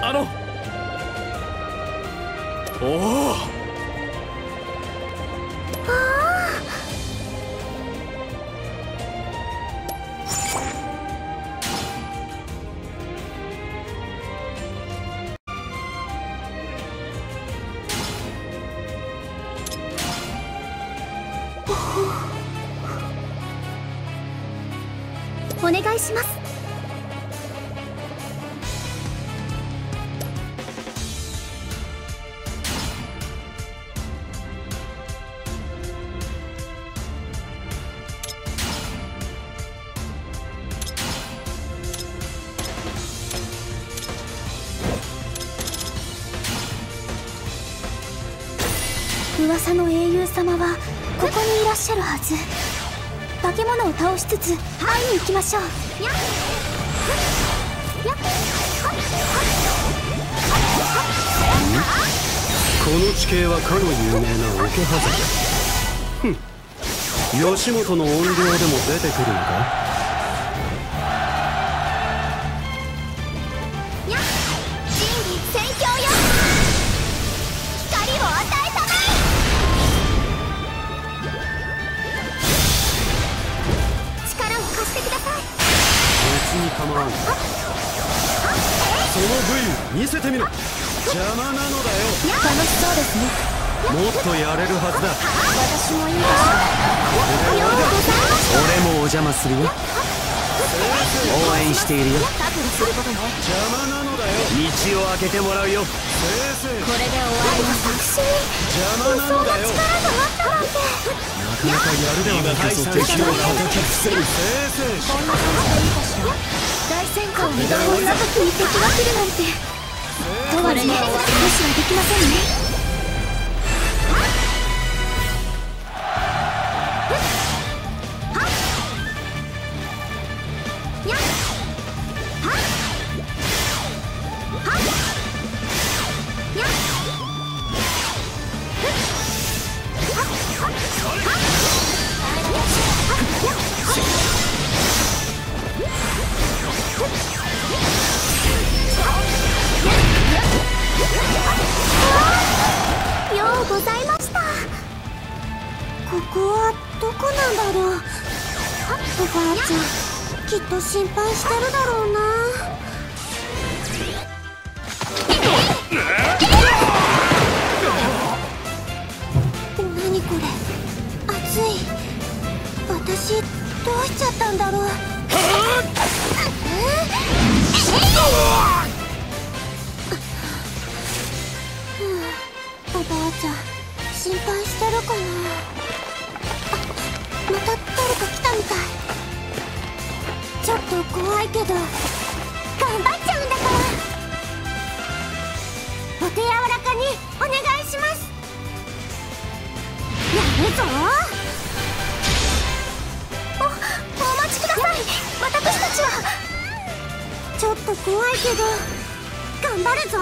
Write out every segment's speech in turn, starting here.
あの。おお。お願いします。噂の英雄様はここにいらっしゃるはず。化け物を倒しつつ会いに行きましょう。やこの地形はかの有名な桶狭間ふん吉本の怨霊でも出てくるのか見せてみろ。邪魔なのだよ。楽しそうですね。もっとやれるはずだ。私もいいでしょう俺もお邪魔するよ。応援しているよ。邪魔なのだよ。道を開けてもらうよ。これで終わり。私邪魔なのだよ。力があったなんて。なかなかやるではないかぞ敵を叩き伏せるこんな感じでいいかしら大戦果を認めこんな時に敵が来るなんて。とわれの無視はできませんね。こなんだろう。おばあちゃんきっと心配してるだろうな。何これ。熱い。私どうしちゃったんだろう。おばあちゃん心配してるかな。また誰か来たみたいちょっと怖いけど頑張っちゃうんだからお手柔らかにお願いしますやるぞおお待ちください私たちは。ちょっと怖いけど頑張るぞ。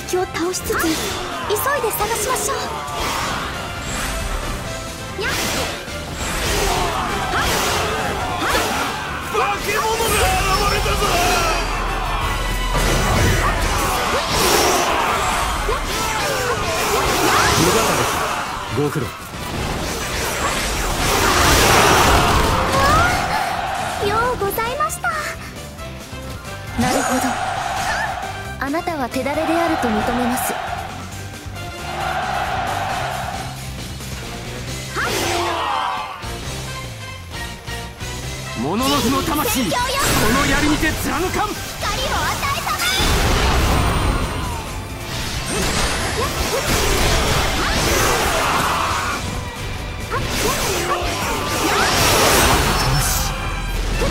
敵を倒しつつ急いで探しましょう。化け物が現れたぞご苦労なたは手だれであると認めます。モノノフの魂この槍にて貫かん。光を与えた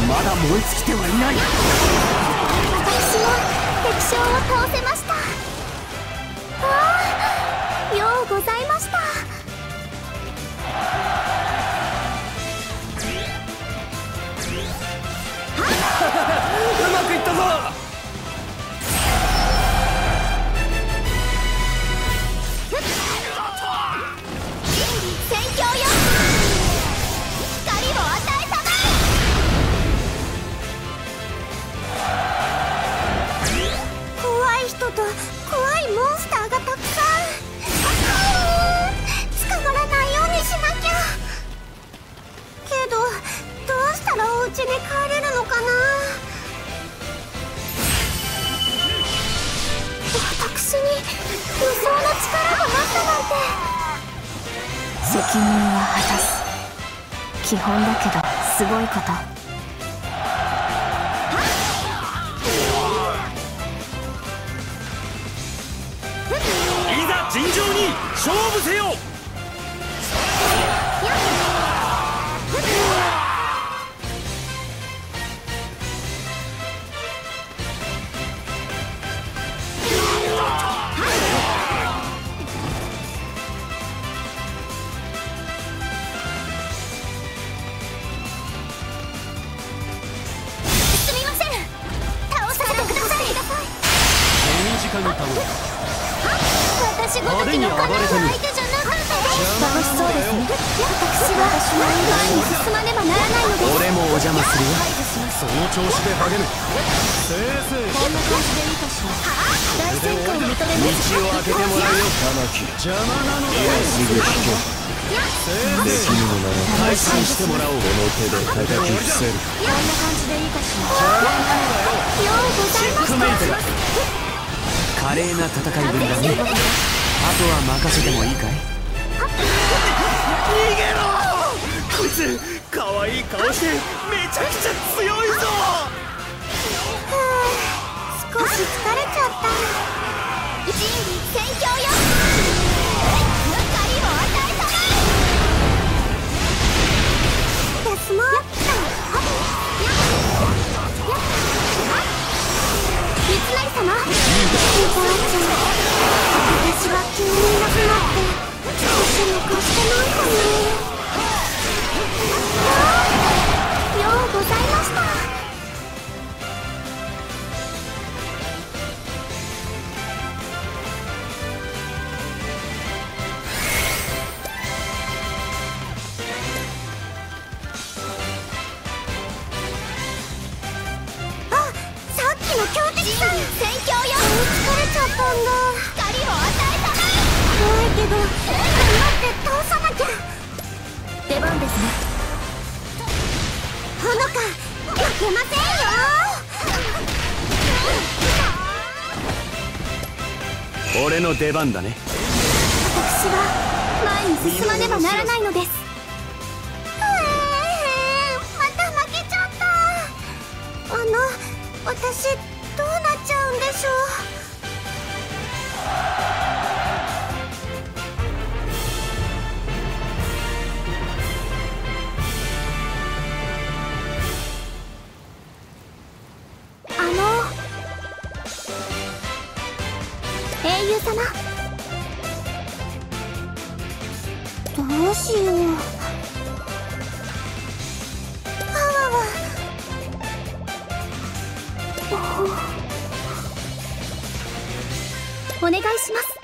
まだ燃え尽きてはいない。将を倒せました。す。基本だけどすごいこと。いざ尋常に勝負せよ。私ごときのかなう相手じゃなかった楽しそうですね私は前に進まねばならないのです俺もお邪魔するよその調子で励めせいぜいこんな感じでいいかしら大戦果を認めます道を開けてもらうよ。邪魔なのだよ。せいぜい配信してもらおうこの手で叩き伏せるこんな感じでいいかしらようございまチェックメイトだ華麗な戦いぶりだね。あとは任せてもいいかい？逃げろ！こいつ可愛い顔してめちゃくちゃ強いぞ！少し疲れちゃった。人類戦況よ敵さん戦況よ。疲れちゃったんだ。光を与えた怖いけど頑張って倒さなきゃ。出番ですね。ほのか負けませんよ。俺の出番だね。私は前に進まねばならないのです。えーまた負けちゃった。あの私でしょう。お願いします。